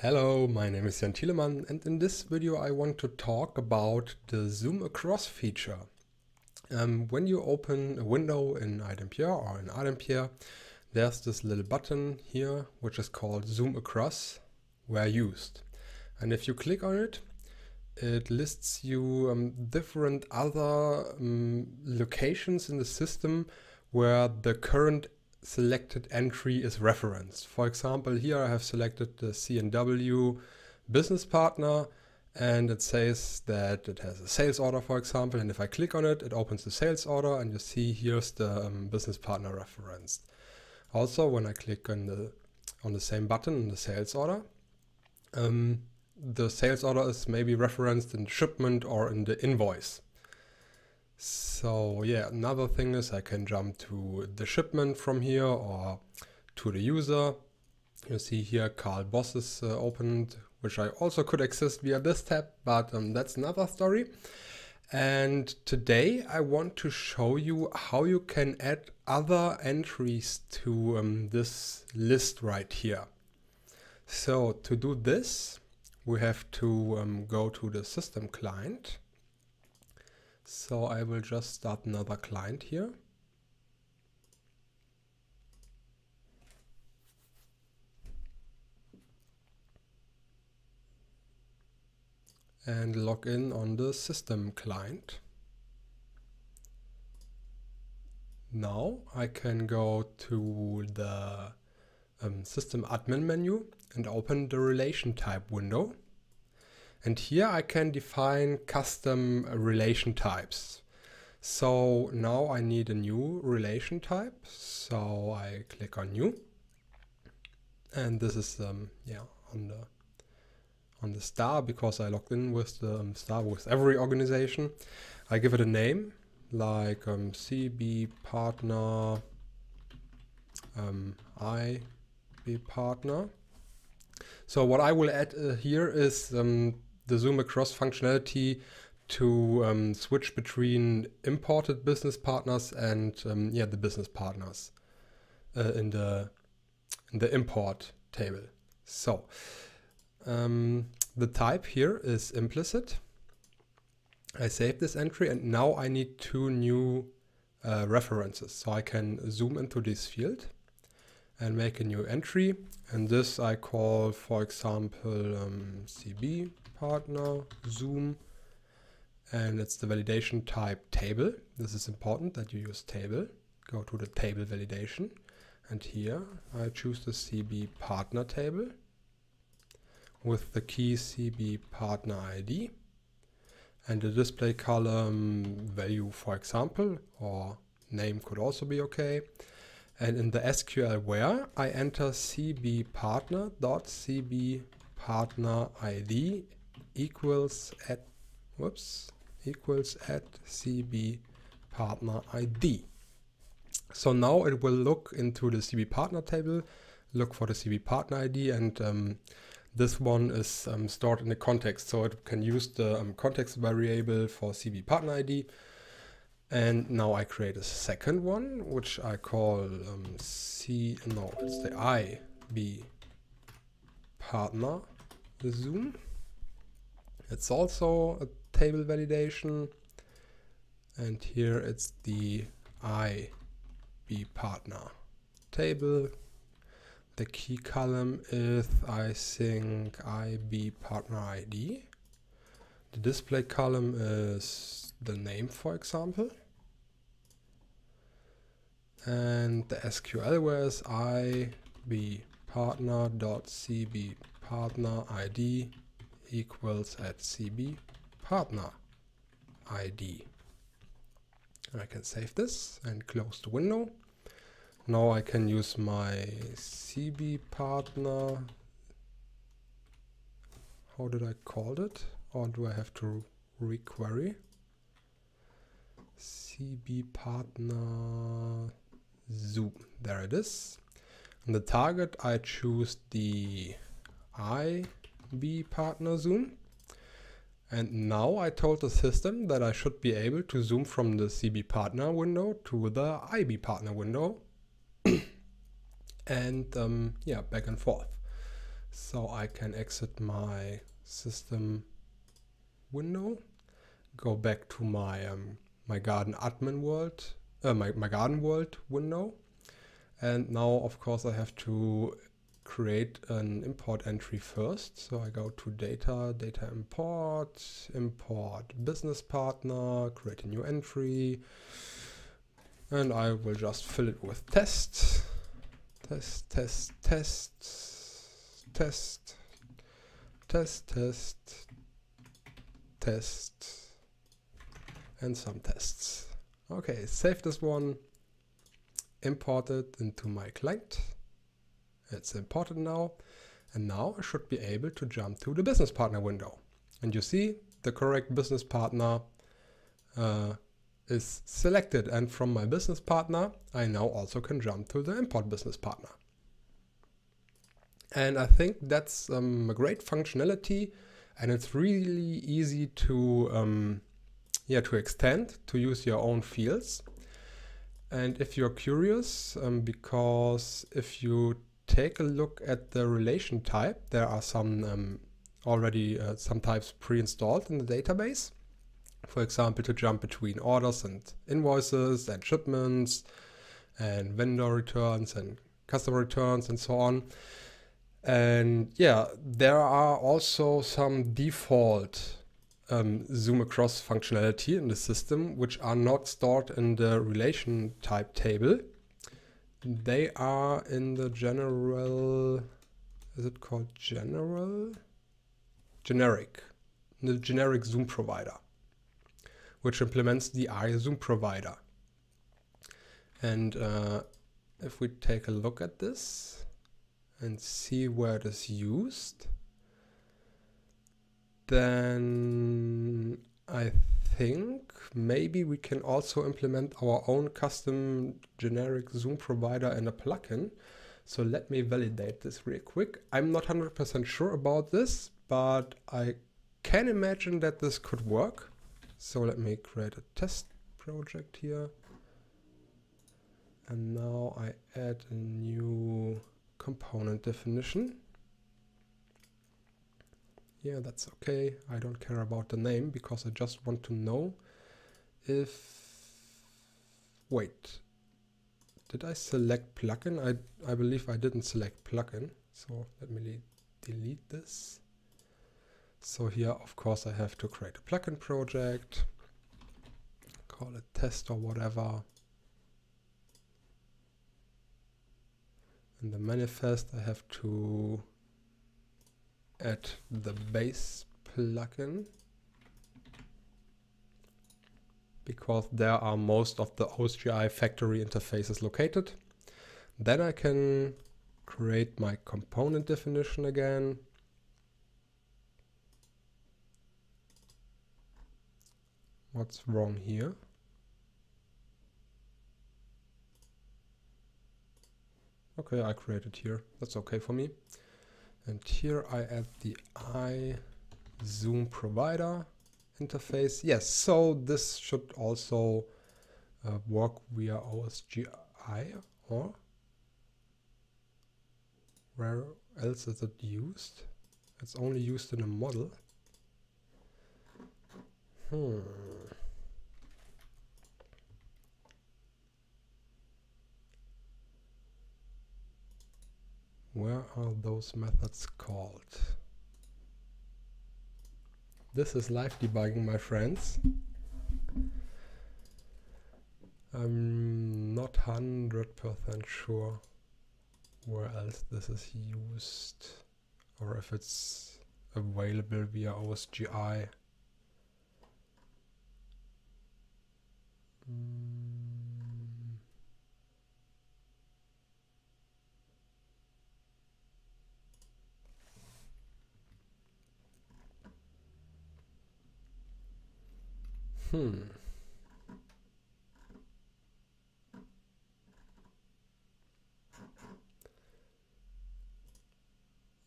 Hello, my name is Jan Thielemann and in this video I want to talk about the zoom across feature. Um, when you open a window in iDempiere or in iDempiere, there's this little button here which is called zoom across where used. And if you click on it, it lists you um, different other um, locations in the system where the current selected entry is referenced. For example, here I have selected the C&W business partner and it says that it has a sales order, for example. And if I click on it, it opens the sales order and you see here's the um, business partner referenced. Also, when I click on the on the same button in the sales order, um, the sales order is maybe referenced in shipment or in the invoice. So yeah, another thing is I can jump to the shipment from here or to the user. You see here Carl Boss is uh, opened, which I also could access via this tab, but um, that's another story. And today I want to show you how you can add other entries to um, this list right here. So to do this, we have to um, go to the system client so I will just start another client here. and log in on the system client. Now I can go to the um, system admin menu and open the relation type window. And here I can define custom relation types. So now I need a new relation type. So I click on new. And this is um, yeah on the on the star because I logged in with the um, star with every organization. I give it a name like um, CB partner um, IB partner. So what I will add uh, here is um, the zoom across functionality to um, switch between imported business partners and um, yeah the business partners uh, in the in the import table. So um, the type here is implicit. I save this entry and now I need two new uh, references. So I can zoom into this field and make a new entry. And this I call, for example, um, CB partner, zoom, and it's the validation type table. This is important that you use table. Go to the table validation. And here I choose the CB partner table with the key CB partner ID and the display column value, for example, or name could also be okay. And in the SQL where I enter CB partner dot CB partner ID equals at whoops equals at CB partner ID. So now it will look into the CB partner table, look for the CB partner ID, and um, this one is um, stored in the context. So it can use the um, context variable for CB partner ID. And now I create a second one, which I call um, C, no, it's the IB partner zoom. It's also a table validation. And here it's the IB partner table. The key column is, I think, IB partner ID. The display column is the name, for example. And the SQL was IB partner.cb partner ID equals at CB partner ID. I can save this and close the window. Now I can use my CB partner. How did I call it? Or do I have to requery? CB partner zoom. There it is. And the target I choose the I B partner zoom. And now I told the system that I should be able to zoom from the CB partner window to the IB partner window. and um, yeah, back and forth. So I can exit my system window, go back to my um, my garden admin world, uh, my, my garden world window. And now, of course, I have to create an import entry first. So I go to data, data import, import business partner, create a new entry. And I will just fill it with test, test, test, test, test, test, test, test, and some tests. Okay, save this one, import it into my client. It's imported now. And now I should be able to jump to the business partner window. And you see the correct business partner uh, is selected. And from my business partner, I now also can jump to the import business partner. And I think that's um, a great functionality and it's really easy to um, yeah, to extend, to use your own fields. And if you're curious, um, because if you take a look at the relation type, there are some um, already uh, some types pre-installed in the database. For example, to jump between orders and invoices and shipments and vendor returns and customer returns and so on. And yeah, there are also some default um, zoom across functionality in the system, which are not stored in the relation type table. They are in the general, is it called general? Generic, the generic zoom provider, which implements the iZoom provider. And uh, if we take a look at this and see where it is used, then I think maybe we can also implement our own custom generic Zoom provider in a plugin. So let me validate this real quick. I'm not 100% sure about this, but I can imagine that this could work. So let me create a test project here. And now I add a new component definition yeah, that's okay. I don't care about the name because I just want to know if... Wait, did I select plugin? I, I believe I didn't select plugin. So let me delete this. So here, of course, I have to create a plugin project, call it test or whatever. In the manifest, I have to add the base plugin because there are most of the OSGI factory interfaces located. Then I can create my component definition again. What's wrong here? Okay, I created here. That's okay for me. And here I add the I zoom provider interface. Yes, so this should also uh, work via OSGI or where else is it used? It's only used in a model. Hmm. Where are those methods called? This is live debugging, my friends. I'm not 100% sure where else this is used or if it's available via OSGI. Mm. Hmm.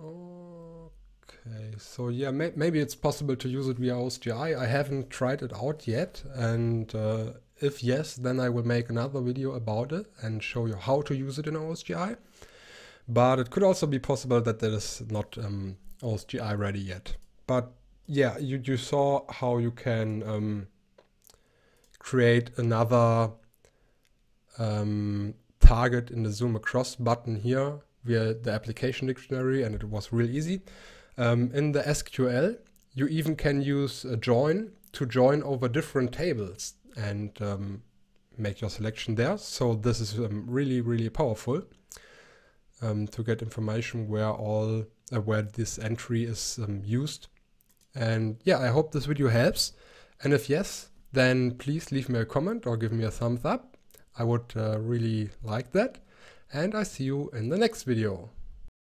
Okay, so yeah, may maybe it's possible to use it via OSGI. I haven't tried it out yet, and uh, if yes, then I will make another video about it and show you how to use it in OSGI. but it could also be possible that that is not um, OSGI ready yet. But yeah, you, you saw how you can um, create another um, target in the zoom across button here via the application dictionary and it was real easy. Um, in the SQL, you even can use a join to join over different tables and um, make your selection there. So this is um, really, really powerful um, to get information where all uh, where this entry is um, used. And yeah, I hope this video helps. And if yes, then please leave me a comment or give me a thumbs up. I would uh, really like that. And I see you in the next video.